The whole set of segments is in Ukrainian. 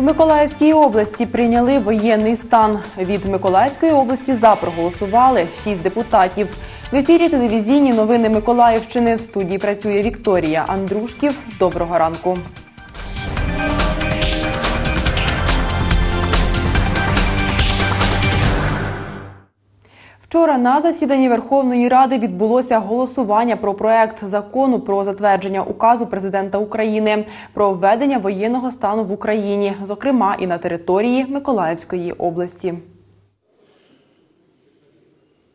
В Миколаївській області прийняли воєнний стан. Від Миколаївської області за проголосували шість депутатів. В ефірі телевізійні новини Миколаївщини в студії працює Вікторія Андрушків. Доброго ранку. Вчора на засіданні Верховної Ради відбулося голосування про проект закону про затвердження указу президента України про введення воєнного стану в Україні, зокрема і на території Миколаївської області.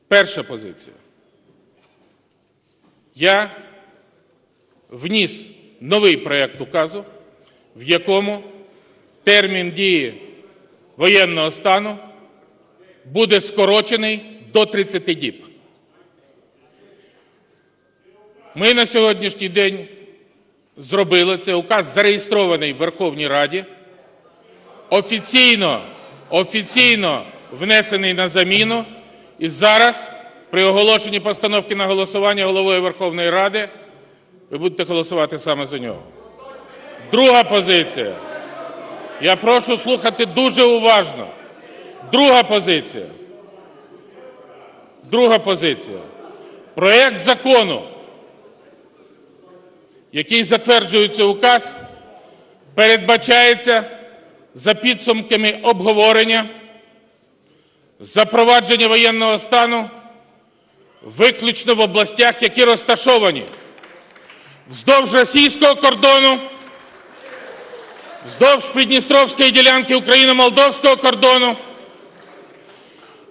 Перша позиція. Я вніс новий проєкт указу, в якому термін дії воєнного стану буде скорочений до 30 діб. Ми на сьогоднішній день зробили цей указ, зареєстрований в Верховній Раді, офіційно, офіційно внесений на заміну. І зараз, при оголошенні постановки на голосування головою Верховної Ради, ви будете голосувати саме за нього. Друга позиція. Я прошу слухати дуже уважно. Друга позиція. Друга позиція. Проєкт закону, який затверджується указ, передбачається за підсумками обговорення запровадження воєнного стану виключно в областях, які розташовані вздовж російського кордону, вздовж Придністровської ділянки України-Молдовського кордону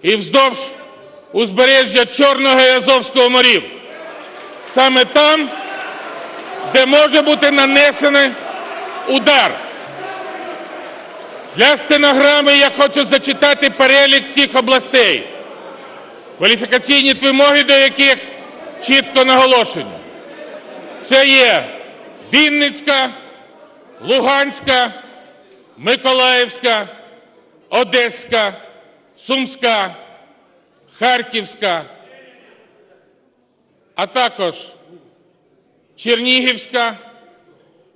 і вздовж узбережжя Чорного і Азовського морів. Саме там, де може бути нанесений удар. Для стенограми я хочу зачитати перелік цих областей, кваліфікаційні вимоги до яких чітко наголошені. Це є Вінницька, Луганська, Миколаївська, Одеська, Сумська, Харківська, а також Чернігівська,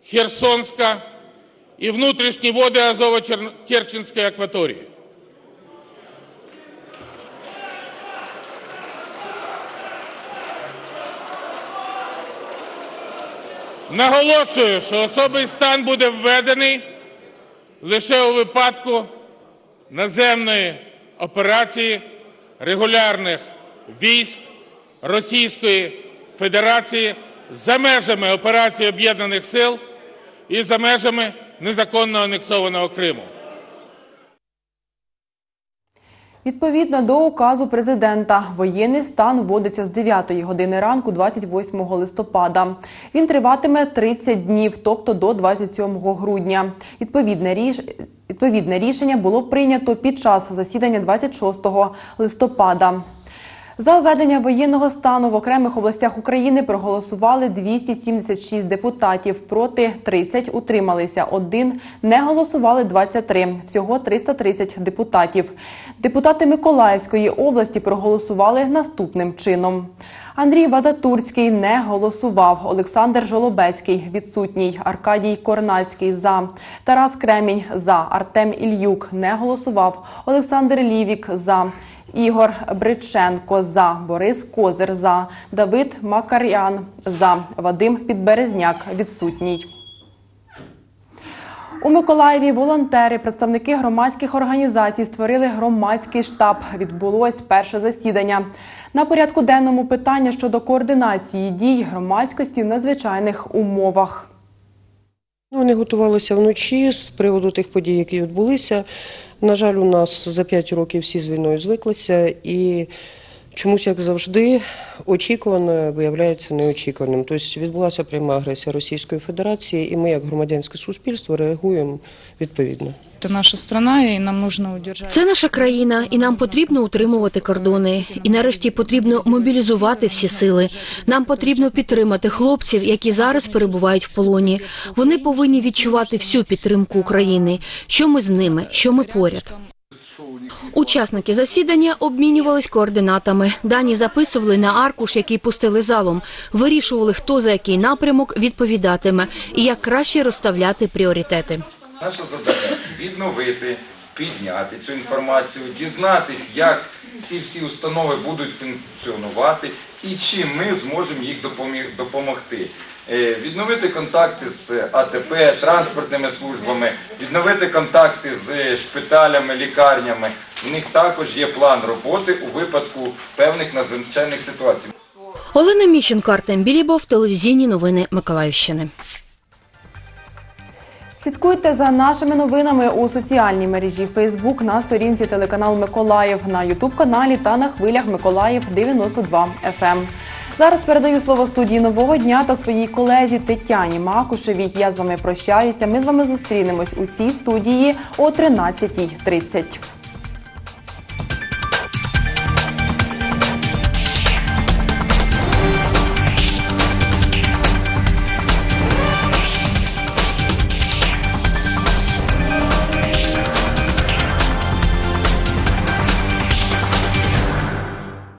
Херсонська і внутрішні води Азово-Керченської акваторії. Наголошую, що особий стан буде введений лише у випадку наземної операції регулярних військ Російської Федерації за межами операції Об'єднаних Сил і за межами незаконно анексованого Криму. Відповідно до указу президента, воєнний стан вводиться з 9 години ранку 28 листопада. Він триватиме 30 днів, тобто до 27 грудня. Відповідне ріш... Відповідне рішення було прийнято під час засідання 26 листопада. За введення воєнного стану в окремих областях України проголосували 276 депутатів. Проти 30 утрималися. Один не голосували 23. Всього 330 депутатів. Депутати Миколаївської області проголосували наступним чином. Андрій Вадатурський не голосував. Олександр Жолобецький відсутній. Аркадій Корнацький за. Тарас Кремінь за. Артем Ільюк не голосував. Олександр Лівік за. Ігор Бриченко за Борис Козир за Давид Макарян за Вадим Підберезняк відсутній. У Миколаєві волонтери, представники громадських організацій створили громадський штаб. Відбулось перше засідання. На порядку денному питання щодо координації дій громадськості в надзвичайних умовах. Вони готувалися вночі з приводу тих подій, які відбулися. На жаль, у нас за 5 років всі з війною звиклися і чомусь, як завжди, очікуване виявляється неочікуваним. Тобто відбулася пряма агресія Російської Федерації, і ми, як громадянське суспільство, реагуємо відповідно. Це наша страна, і нам потрібно удержати. Це наша країна, і нам потрібно утримувати кордони. І нарешті потрібно мобілізувати всі сили. Нам потрібно підтримати хлопців, які зараз перебувають в полоні. Вони повинні відчувати всю підтримку України. Що ми з ними, що ми поряд. Учасники засідання обмінювались координатами. Дані записували на аркуш, який пустили залом. Вирішували, хто за який напрямок відповідатиме і як краще розставляти пріоритети. Наше завдання відновити, підняти цю інформацію, дізнатись, як ці всі установи будуть функціонувати і чим ми зможемо їх допомогти. Е, Відновити контакти з АТП, транспортними службами, відновити контакти з шпиталями, лікарнями. У них також є план роботи у випадку певних надзвичайних ситуацій. Олена Міщенко, Артем Білібов, телевізійні новини Миколаївщини. Слідкуйте за нашими новинами у соціальній мережі Фейсбук на сторінці телеканал Миколаїв на Ютуб каналі та на хвилях Миколаїв 92 FM. Зараз передаю слово студії нового дня та своїй колезі Тетяні Макушевій. Я з вами прощаюся. Ми з вами зустрінемось у цій студії о 13.30.